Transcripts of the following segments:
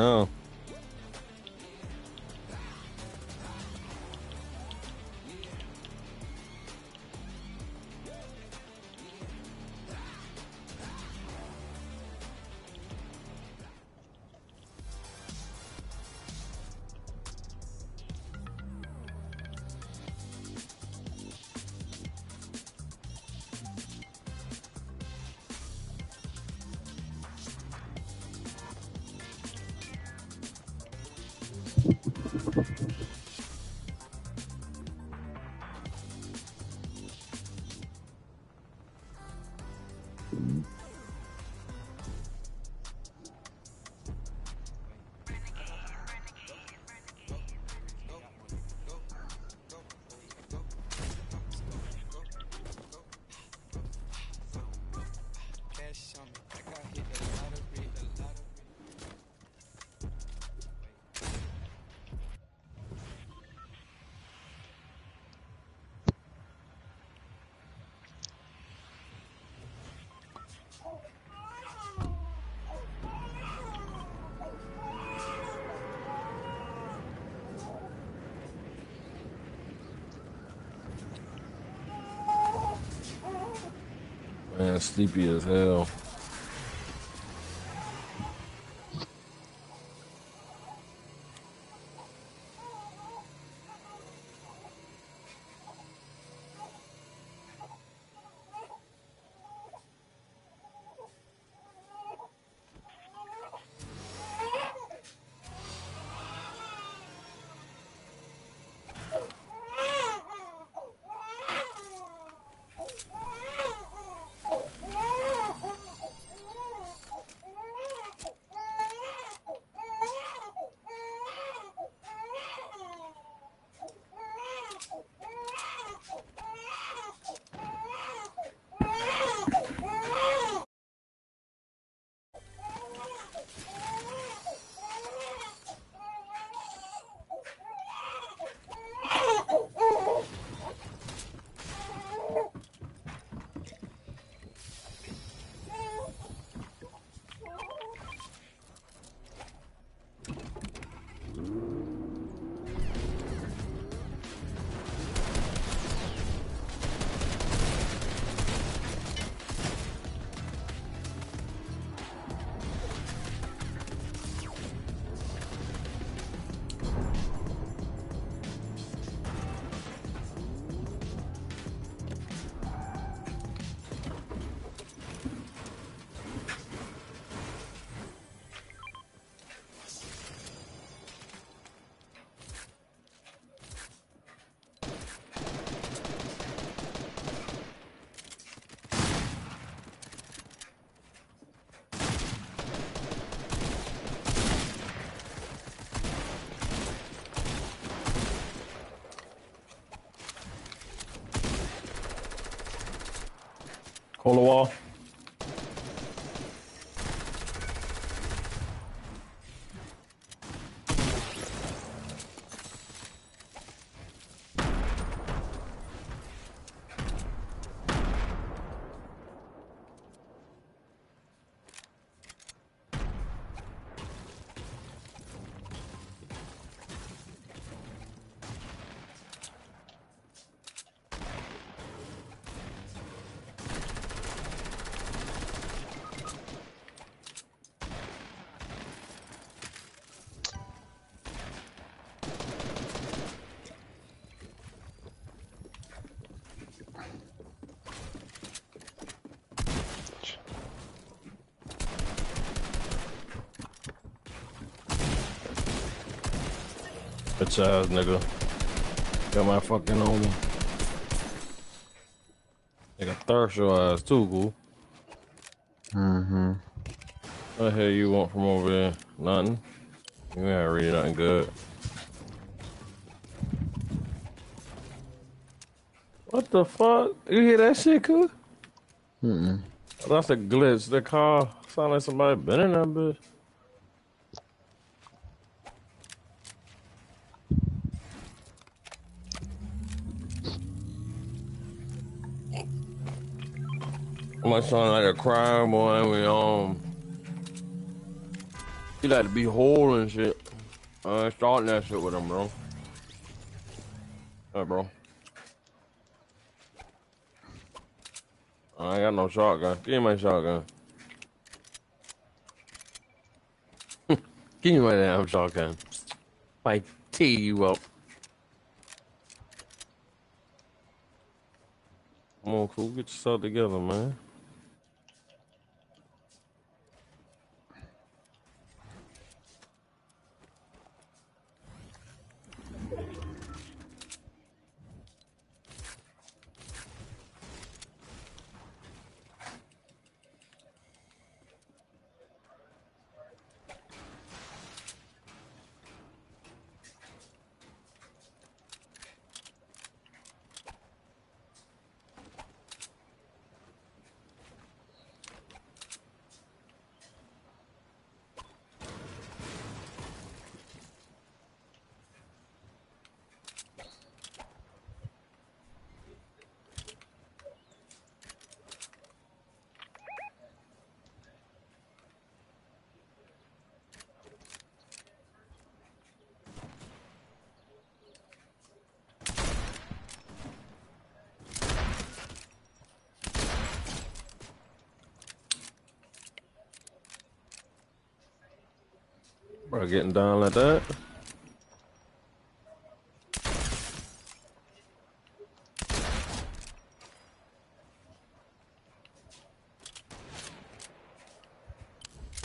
No. Man, sleepy as hell. The wall. Bitch ass nigga. Got my fucking on me. Nigga thirst your ass too, goo. Mm-hmm. What the hell you want from over there? Nothing. You ain't read nothing good. What the fuck? You hear that shit, cool? Mm-mm. That's a glitch. The car sound like somebody been in that bitch. My son like a crime boy. We um, he like to be whole and shit. Ain't starting that shit with him, bro. Hey, bro. I ain't got no shotgun. Give me my shotgun. Give me my damn shotgun. I tee you up. Come on, cool. Get yourself together, man. Bro, getting down like that.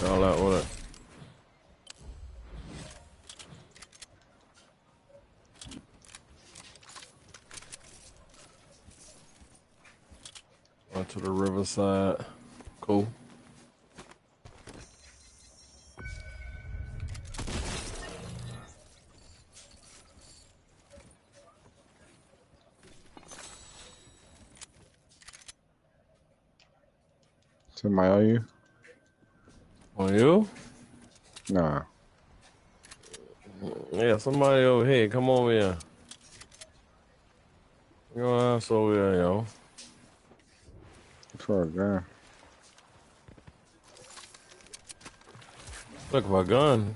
All out with it. To the riverside. Cool. Somebody owe you? On you? Nah. Mm, yeah, somebody over here. Come over here. Your ass over here, yo. For a gun. Look, my gun.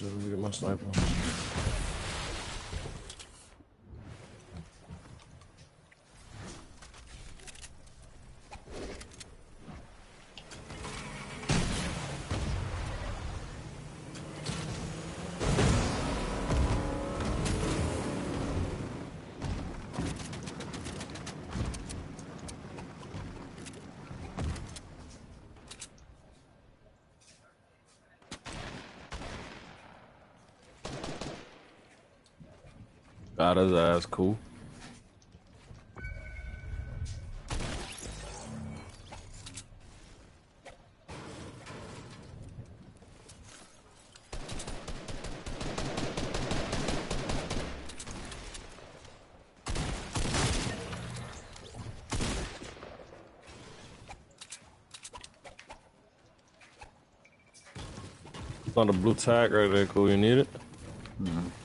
Shit, let me get my sniper. Got his ass cool. On the blue tag right there, cool. You need it? Mm-hmm.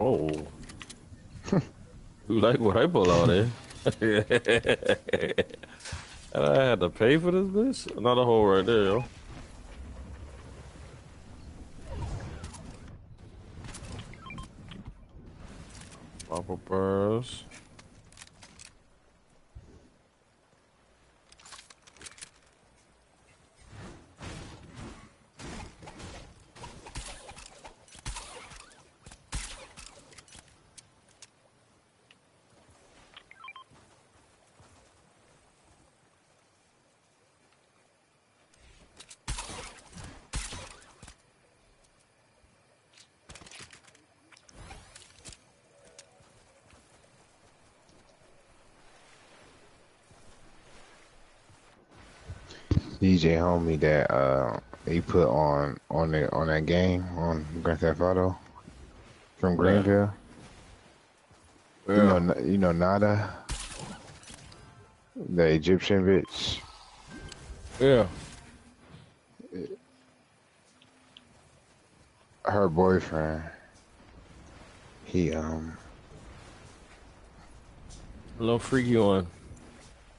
Oh. you like what I pull out there? Eh? and I had to pay for this bitch? Another hole right there, yo. Bubble Burrs. DJ homie that uh he put on on the on that game on Grand Theft Auto from Yeah. Greenville. You know you know Nada, the Egyptian bitch. Yeah. Her boyfriend. He um A little freaky one.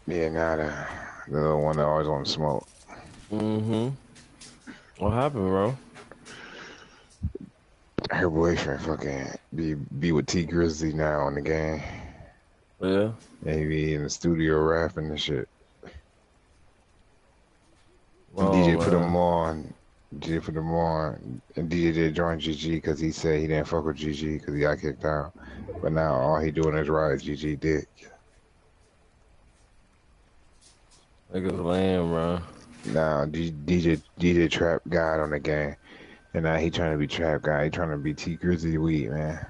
yeah Nada, the little one that always want to smoke. Mm-hmm. What happened, bro? Her boyfriend fucking be be with Tee Grizzley now in the game. Yeah. And he be in the studio rapping and shit. And Oh, DJ put him on. DJ put him on. And DJ did join GG because he said he didn't fuck with GG because he got kicked out. But now all he doing is ride GG dick. Niggas lame, bro. D- DJ DJ Trap God on the game. And now he trying to be Trap Guy. He trying to be Tee Grizzley Weed, man.